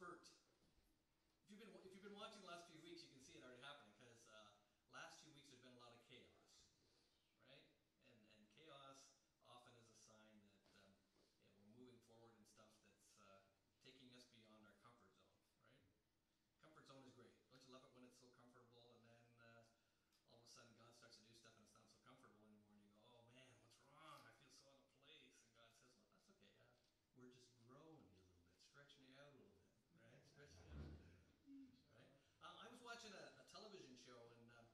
spurt. If you've been if you've been watching the last few weeks, you can see it already happening because uh, last few weeks there's been a lot of chaos, right? And and chaos often is a sign that um, you know, we're moving forward in stuff that's uh, taking us beyond our comfort zone, right? Comfort zone is great. Don't you love it when it's so comfortable and then uh, all of a sudden God starts to do stuff and it's not so comfortable anymore and you go, oh man, what's wrong? I feel so out of place. And God says, well, that's okay. Uh, we're just growing you a little bit, stretching you out a little bit, right? Stretching you out a little bit, right? Uh, I was watching a, a television show and um,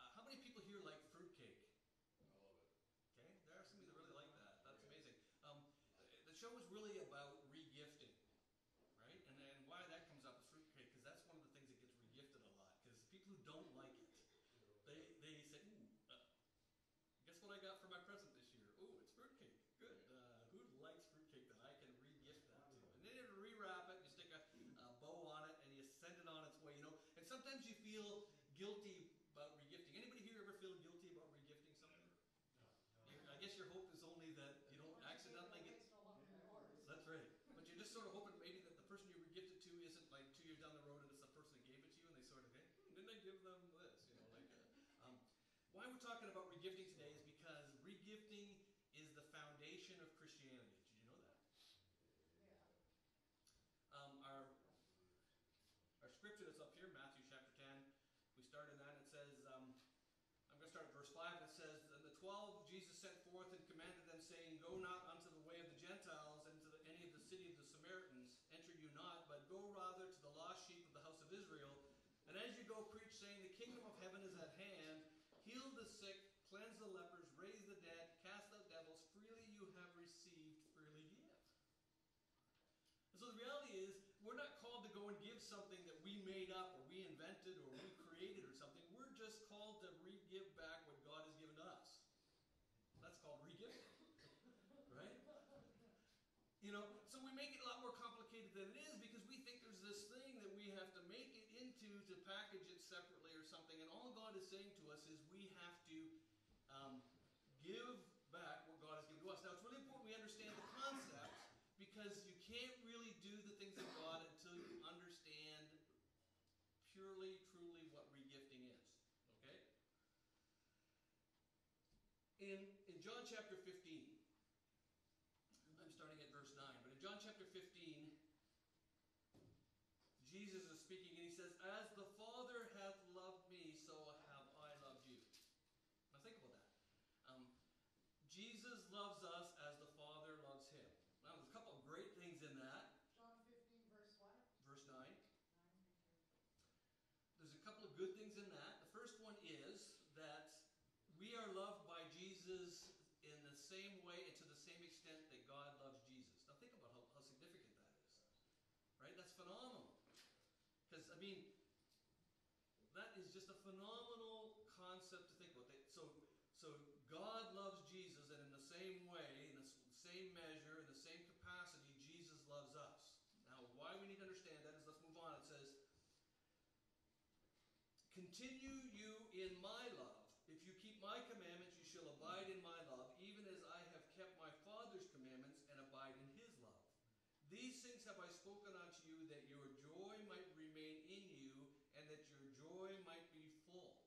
uh, how many people here like fruitcake? I love it. Okay, there are some people that really like that. That's amazing. Um, the show was really about regifting, right? And then why that comes up is fruitcake, because that's one of the things that gets regifted a lot. Because people who don't like it, they they say, "Ooh, uh, guess what I got for my present this year? Ooh, it's fruitcake. Good. Uh, who likes fruitcake that I can regift that to? And then you rewrap it, you stick a, a bow on it, and you send it on its way. You know. And sometimes you feel guilty about regifting. Anybody here ever feel guilty about regifting something? Your- I guess your hope is only that you don't accidentally get. That's right. But you're just sort of hoping maybe that the person you were gifted to isn't like two years down the road and it's the person that gave it to you and they sort of, hey, hmm, didn't I give them this? You know, like. Uh, um, why we're talking about regifting today is because regifting is the foundation of Christianity. Did you know that? Um, our our scripture that's up here, Matthew chapter 10, we started that. It says, um, I'm going to start at verse 5, and it says, And the twelve Jesus sent forth and commanded them, saying, Go not unto the way of the Gentiles, and to the, any of the city of the Samaritans, enter you not, but go rather to the lost sheep of the house of Israel. And as you go, preach, saying, The kingdom of heaven is at hand. Heal the sick, cleanse the lepers, raise the dead, cast out devils. Freely you have received, freely give. And so the reality is, we're not called to go and give something that we made up or we invented or we created or something. We're just called to re-give back what God has given to us. That's called re-giving. Right? You know, so we make it a lot more complicated than it is because we think there's this thing that we have to make it into to package it separately or something. And all God is saying to us is we have to um, give back what God has given to us. Now, it's really important we understand the concept because you can't really do the things of God until you understand purely, truly what regifting is. Okay? In, in John chapter 15, I'm starting at verse 9, but in John chapter 15, Jesus is speaking and he says, As the Father hath loved me, so have I loved you. Now think about that. Um, Jesus loves us as the Father loves him. Now, there's a couple of great things in that. John fifteen, verse what? Verse 9. Nine. There's a couple of good things in that. The first one is that we are loved by Jesus in the same way and to the same extent that God loves Jesus. Now, think about how, how significant that is. Right? That's phenomenal. Because, I mean, that is just a phenomenal concept to think about. That- So, so God loves Jesus, and in the same way, in the s- same measure, in the same capacity, Jesus loves us. Now, why we need to understand that is let's move on. It says, Continue you in my love. If you keep my commandments, you shall abide in my love, even as I have kept my Father's commandments and abide in his love. These things have I spoken unto you, that your joy might remain in you, and that your joy might be full.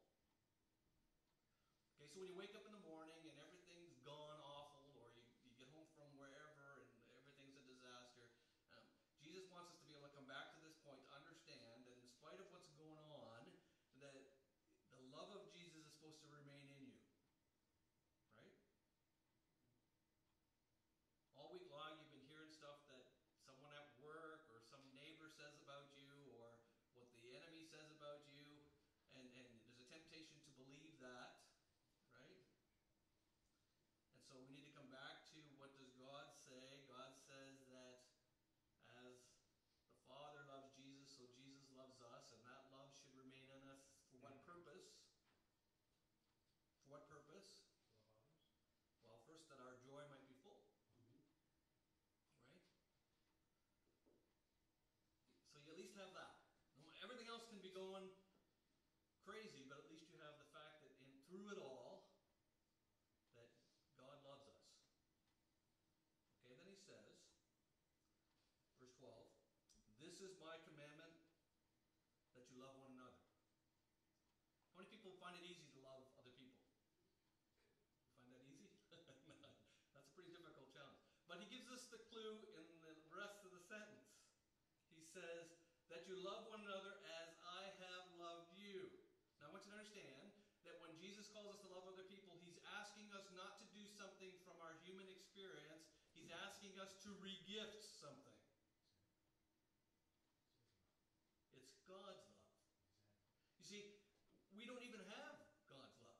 Okay, so when you wake up in the morning and everything's gone awful, or you, you get home from wherever and everything's a disaster, um, Jesus wants us to be able to come back to this point to understand that in spite of what's going on, that the love of Jesus is supposed to remain in you. Right? All week long, you've been hearing stuff that someone at work or some neighbor says about you, or what the enemy says about you, and, and there's a temptation to believe that, right? And so we need to come back to what does God say? God says that as the Father loves Jesus, so Jesus loves us, and that love should remain in us for what purpose? For what purpose? Well, first, that our joy might be full. Right? So you at least have that. Everything else can be going crazy, but at least you have the fact that in through it all, that God loves us. Okay, then he says, verse 12, This is my commandment that you love one another. How many people find it easy to love other people? Find that easy? That's a pretty difficult challenge. But he gives us the clue in the rest of the sentence. He says, That you love one another as I have loved you. Now I want you to understand that when Jesus calls us to love other people, he's asking us not to do something from our human experience, he's asking us to regift something. It's God's love. You see, we don't even have God's love.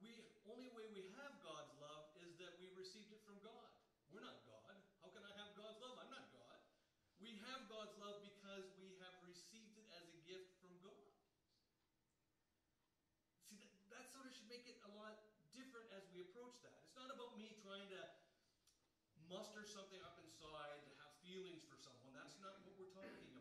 We only way we have God's love is that we received it from God. We're not God. How can I have God's love? I'm not God. We have God's love because we have received it as a gift from God. See, that, that sort of should make it a lot different as we approach that. It's not about me trying to muster something up inside to have feelings for someone. That's not what we're talking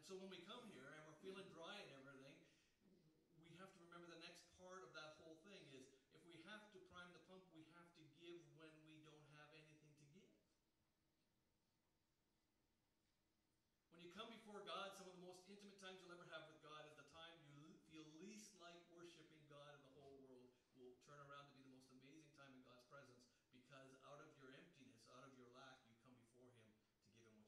And so when we come here and we're feeling dry and everything, we have to remember the next part of that whole thing is if we have to prime the pump, we have to give when we don't have anything to give. When you come before God, some of the most intimate times you'll ever have with God is the time you feel least like worshiping God in the whole world will turn around to be the most amazing time in God's presence because out of your emptiness, out of your lack, you come before Him to give Him what you have.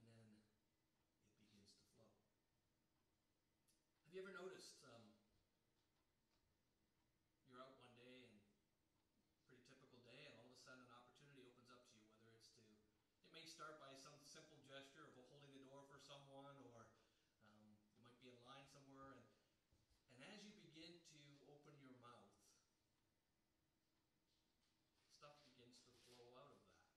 And then it begins to flow. Have you ever noticed um, you're out one day and pretty typical day, and all of a sudden an opportunity opens up to you, whether it's to, it may start by some simple gesture of holding the door for someone, or um, you might be in line somewhere, and, and as you begin to open your mouth, stuff begins to flow out of that.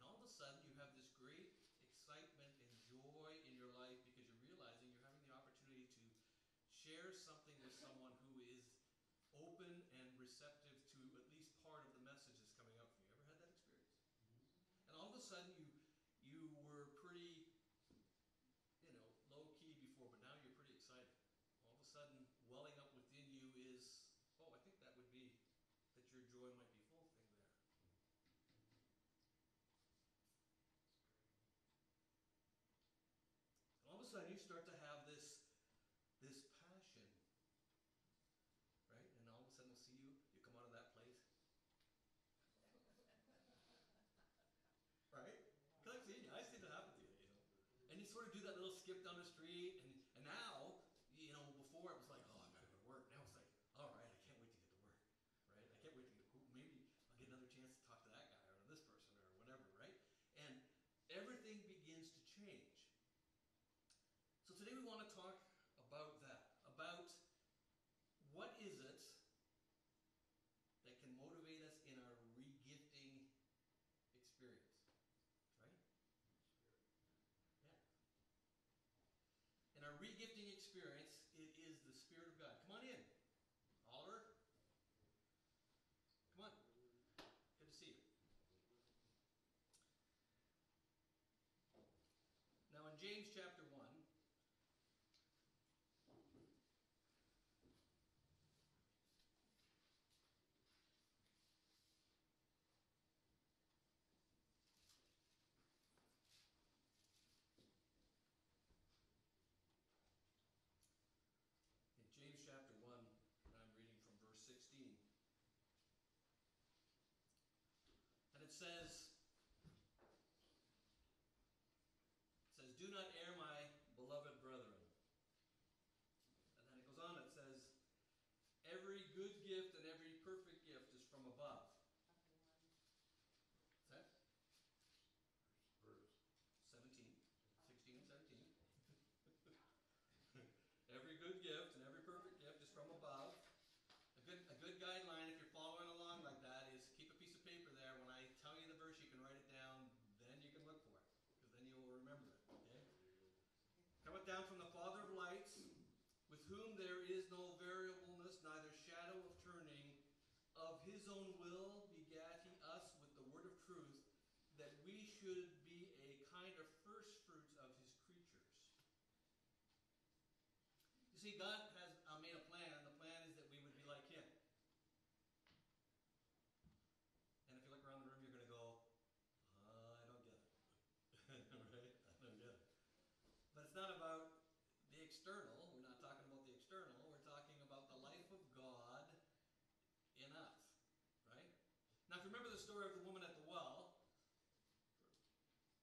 And all of a sudden you have this great excitement and joy in your life because you're realizing you're having the opportunity to share something with someone who is open and receptive to at least part of the message that's coming out from you. Ever had that experience? And all of a sudden you you were pretty you know, low key before, but now you're pretty excited. All of a sudden welling up within you is, oh, I think that would be that your joy might be full thing there. And all of a sudden you start to have this this passion right? And all of a sudden we'll see you, you come out of that place. Right? Because I've seen you, I've seen happen to you, you know. And it's sort of do that little skip down the street, and, and now, you know, before it was like, oh, I've got to go to work. Now it's like, all right, I can't wait to get to work, right? I can't wait to get to maybe I'll get another chance to talk to that guy or to this person or whatever, right? And everything begins to change. So today we want to talk about that, about what is it that can motivate us in our regifting experience, right? Yeah. In our regifting experience, it is the Spirit of God. Come on in, Oliver. Come on. Good to see you. Now, in James chapter 1, in James chapter 1, and I'm reading from verse 16. And it says, it says, Do not err, my beloved brethren. And then it goes on, it says, Every good gift and every perfect gift is from above. Is that Verse. 17? 16 and 17. every good gift and every perfect gift is from above. A good, a good guideline, if you're following along like that, is keep a piece of paper there. When I tell you the verse, you can write it down. Then you can look for it, because then you will remember it. Okay. Cometh down from the Father of lights, with whom there is no variableness, neither shadow of turning. Of his own will begat he us with the word of truth, that we should be a kind of first fruits of his creatures. You see, God has uh, made a plan. The plan is that we would be like him. And if you look around the room, you're going to go, uh, I don't get it. right? I don't get it. But it's not about the external. We're not talking about the external. We're talking about the life of God in us. Right? Now, if you remember the story of the woman at the well,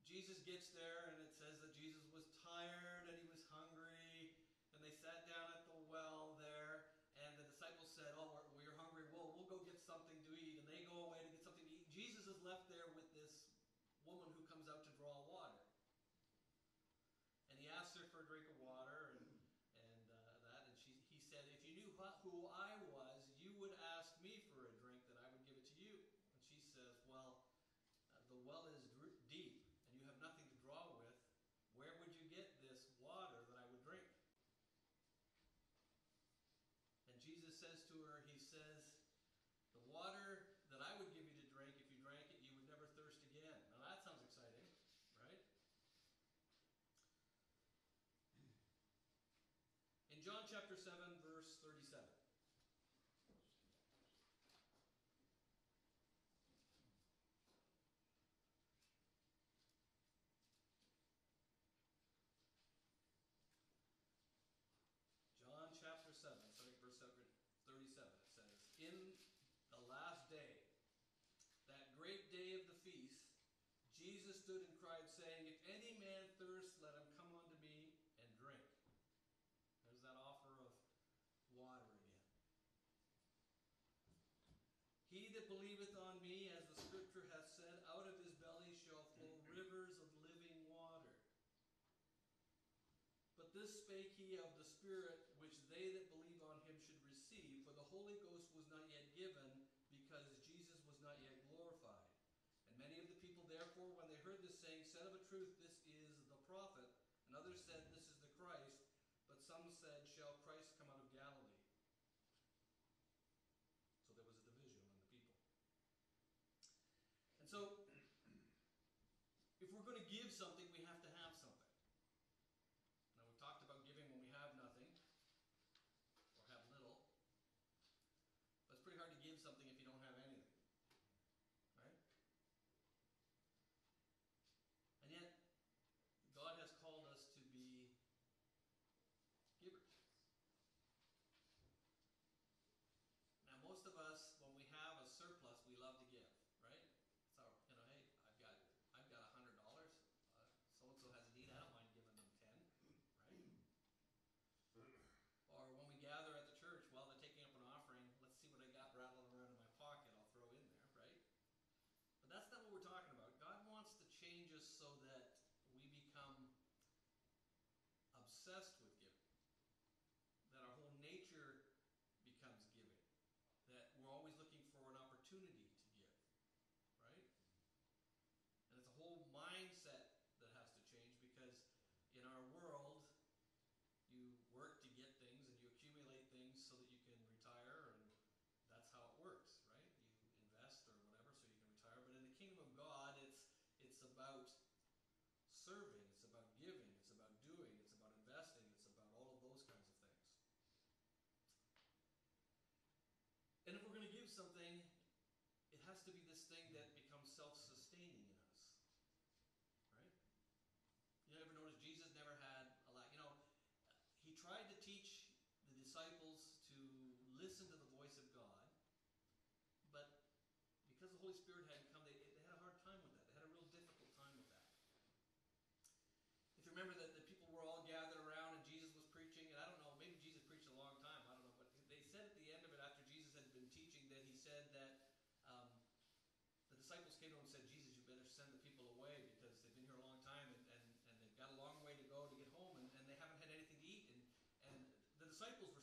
Jesus gets there and it says that Jesus was tired and he was hungry and they sat down at the well there and the disciples said, "Oh, we're, we're hungry. Well, we'll go get something to eat." And they go away to get something to eat. Jesus is left there with this woman who comes out to draw water, and he asks her for a drink of water and and uh, that, and she he said, "If you knew who- I was, you would ask me for a drink that I would give it to you." And she says, "Well, uh, the well is deep, and you have nothing to draw with. Where would you get this water that I would drink?" And Jesus says to her, He says, The water that I would give you to drink, if you drank it, you would never thirst again. Now that sounds exciting, right? In John chapter 7, verse 37. John chapter 7, starting verse 7 37, it says, In the last day, that great day of the feast, Jesus stood and cried, saying, If any man thirst, let him come unto me and drink. There's that offer of water again. He that believeth on me, as the scripture hath said, out of his belly shall flow rivers of living water. But this spake he of the Spirit which they that believe on him should receive, for the Holy Ghost was not yet given, because Jesus was not yet glorified. And many of the people therefore, when they heard this saying, said of a truth, This is the prophet. And others said, This is the Christ. But some said, Shall Christ come out of Galilee? So there was a division among the people. And so, if we're going to give something, we have to have something. Now, we talked about giving when we have nothing or have little. But it's pretty hard to give something if you obsessed something, it has to be this thing that becomes self-sustaining in us. Right? You ever notice Jesus never had a lack. You know, he tried to teach the disciples to listen to the voice of God, but because the Holy Spirit hadn't disciples were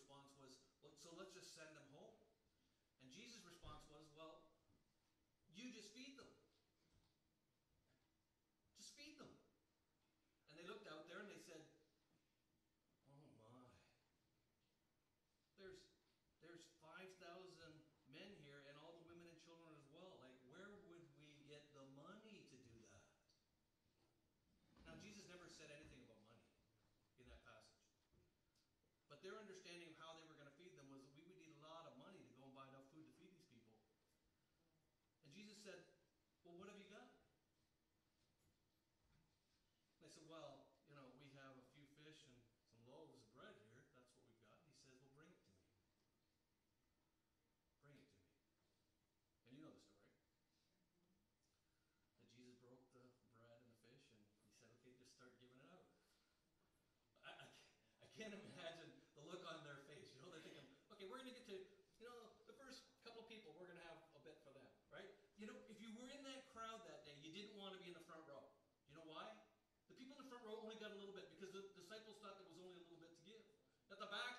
as well.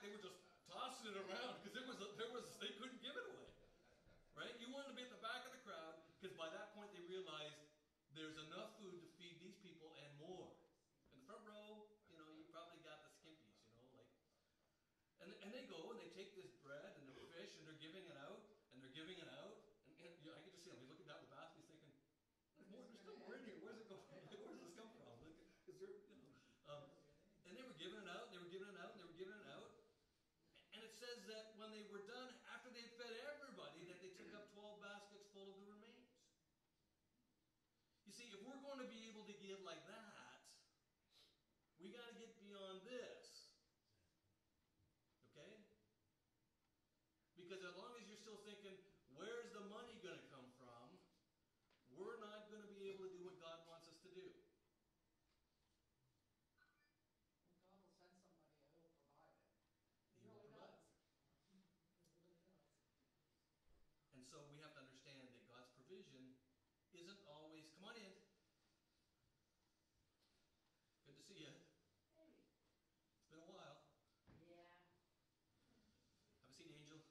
they were just tossing it around because there was a, there was they couldn't give it away. Right? You wanted to be at the back of the crowd because by that point they realized there's enough says that when they were done, after they had fed everybody, that they took up 12 baskets full of the remains. You see, if we're going to be able to give like that, And so we have to understand that God's provision isn't always, come on in. Good to see you. Hey. It's been a while. Yeah. Have a seat, Angel.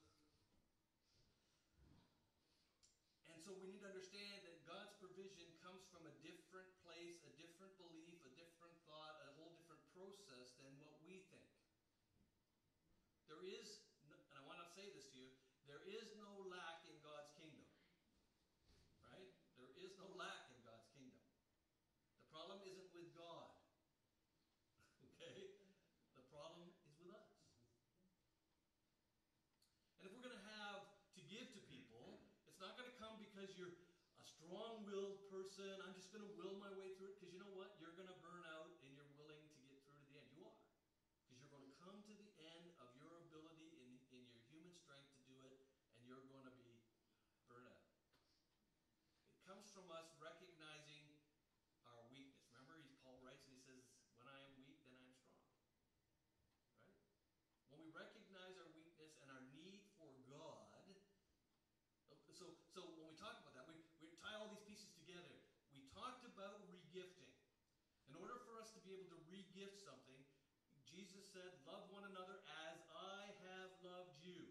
And so we need to understand that I'm just going to will my way through it. Because you know what? You're going to burn out and you're willing to get through to the end. You are. Because you're going to come to the end of your ability in, in your human strength to do it, and you're going to be burned out. It comes from us gift something, Jesus said, Love one another as I have loved you.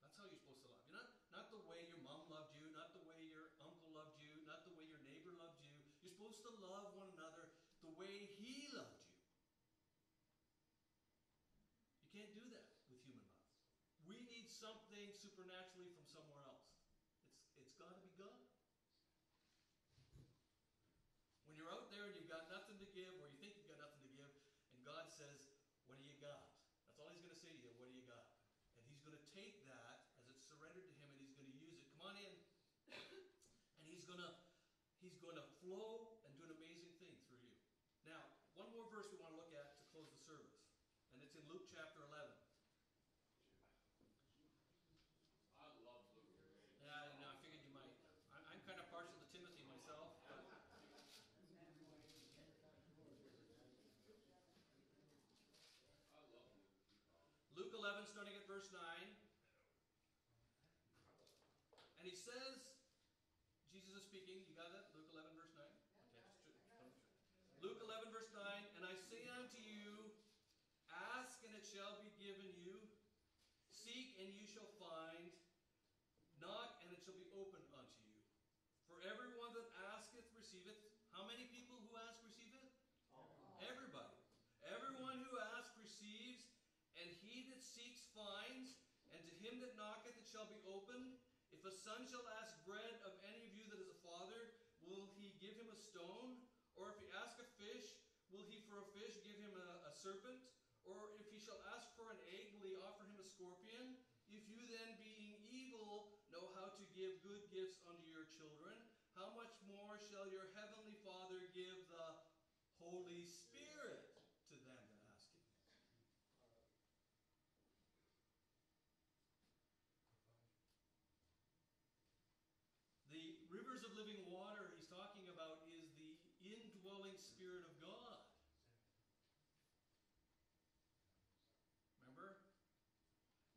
That's how you're supposed to love. You're not, not the way your mom loved you, not the way your uncle loved you, not the way your neighbor loved you. You're supposed to love one another the way he loved you. You can't do that with human love. We need something supernaturally from somewhere else. It's, it's got to be God. When you're out there and you've got nothing to give, or you says, What do you got? That's all He's going to say to you, What do you got? And He's going to take that as it's surrendered to Him and He's going to use it. Come on in. And He's going to. He's going to flow and do an amazing thing through you. Now, one more verse we want to look at to close the service, and it's in Luke chapter 11. I love Luke. Yeah, no, I figured you might. I'm, I'm kind of partial to Timothy myself, but I love Luke. Luke 11, starting at verse 9. And he says, Jesus is speaking. You got that? Luke 11, verse 9? Okay, Luke 11, verse 9. And I say unto you, ask and it shall be given you, seek and you shall find, knock and it shall be opened unto you. For everyone that asketh receiveth. How many people who ask receiveth? Everybody. Everyone who asks receives, and he that seeks finds, and to him that knocketh it shall be opened. If a son shall ask bread of any of you that is a father, will he give him a stone? Or if he ask a fish, will he for a fish give him a, a serpent? Or if he shall ask for an egg, will he offer him a scorpion? If you then, being evil, know how to give good gifts unto your children, how much more shall your heavenly Father give the Holy to them that ask him? The rivers of living water he's talking about is the indwelling Spirit of God. Remember?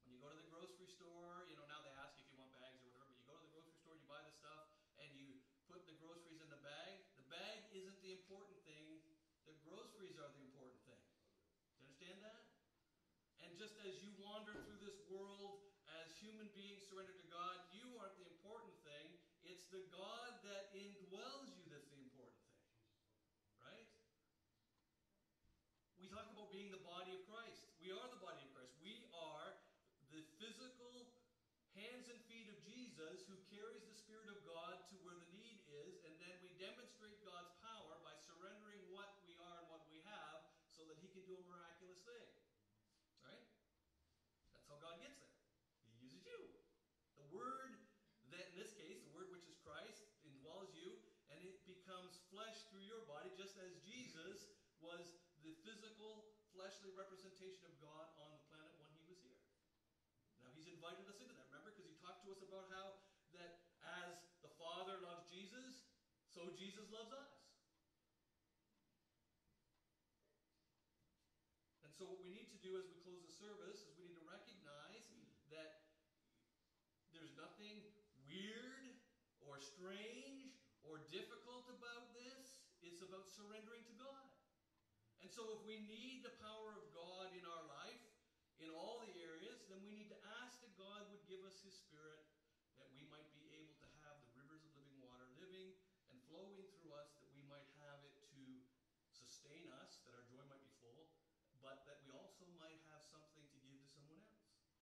When you go to the grocery store, you know, now they ask if you want bags or whatever, but you go to the grocery store you buy the stuff and you put the groceries in the bag. The bag isn't the important thing, the groceries are the important thing. Do you understand that? And just as you wander through this world as human beings surrendered to God, you aren't the the God that indwells you that's the important thing. Right? We talk about being the body of Christ. We are the body of Christ. We are the physical hands and feet of Jesus who carries the Spirit of God to where the need is, and then we demonstrate God's power by surrendering what we are and what we have so that He can do a miraculous thing. Right? That's how God gets there. He uses you. The Word, that in this case, the Word which is Christ, indwells you, and it becomes flesh through your body, just as Jesus was the physical, fleshly representation of God on the planet when he was here. Now he's invited us into that, remember? Because he talked to us about how that as the Father loves Jesus, so Jesus loves us. And so what we need to do as we close the service is we need to recognize that there's nothing weird or strange or difficult about this. It's about surrendering to God. So if we need the power of God in our life, in all the areas, then we need to ask that God would give us His Spirit